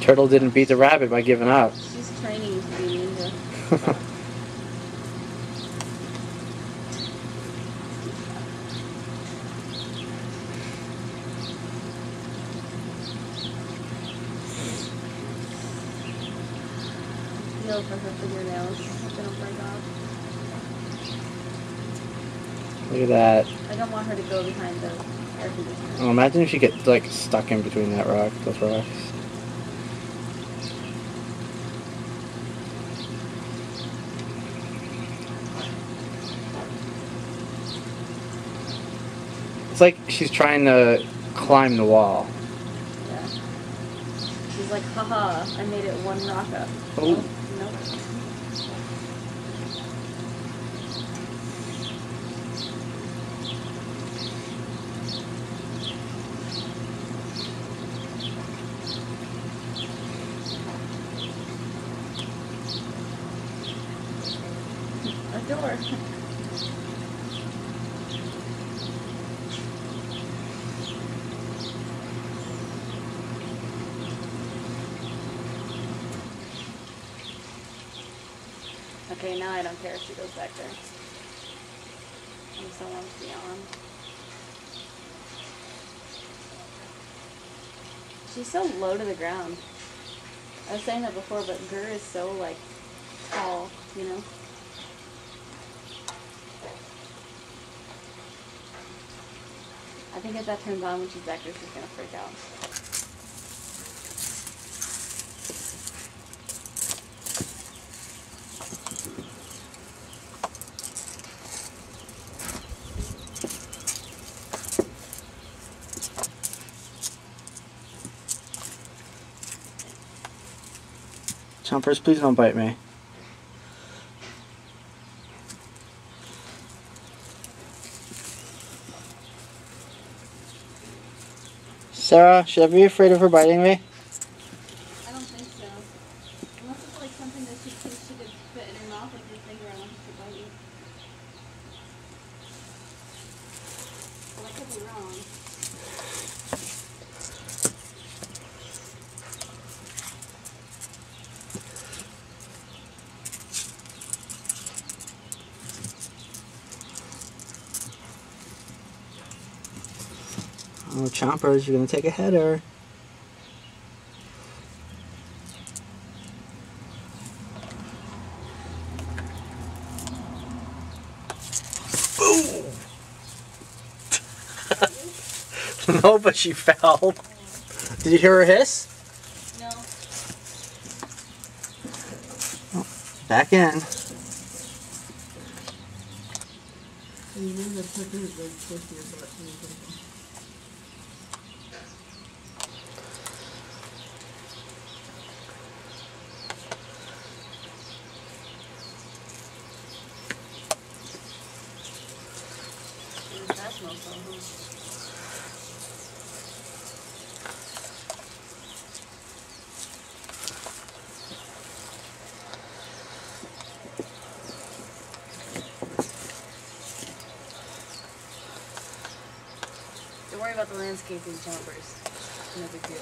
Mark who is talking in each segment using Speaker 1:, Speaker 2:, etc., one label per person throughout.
Speaker 1: Turtle didn't beat the rabbit by giving up.
Speaker 2: She's training to be ninja. Feel for her fingernails. They don't break off.
Speaker 1: Look at that.
Speaker 2: I don't want her to go behind the air conditioner.
Speaker 1: Oh, imagine if she gets like stuck in between that rock, those rocks. It's like she's trying to climb the wall.
Speaker 2: Yeah. She's like, haha, I made it one rock up.
Speaker 1: Oh.
Speaker 2: Nope. A door. Okay, now I don't care if she goes back there. Be on. She's so low to the ground. I was saying that before, but Gur is so like tall, you know. I think if that turns on when she's back there, she's gonna freak out.
Speaker 1: Chompers, please don't bite me. Sarah, should I be afraid of her biting me?
Speaker 2: I don't think so. Unless it's like something that she thinks she could fit in her mouth, like your finger, unless it's a bite you. Well, I could be wrong.
Speaker 1: Oh, Chompers, you're gonna take a header. Boom! no, but she fell. Did you hear her hiss?
Speaker 2: No.
Speaker 1: Back in.
Speaker 2: Mm, Don't worry about the landscaping chompers. No big deal.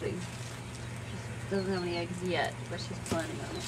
Speaker 2: She doesn't have any eggs yet, but she's planning on it.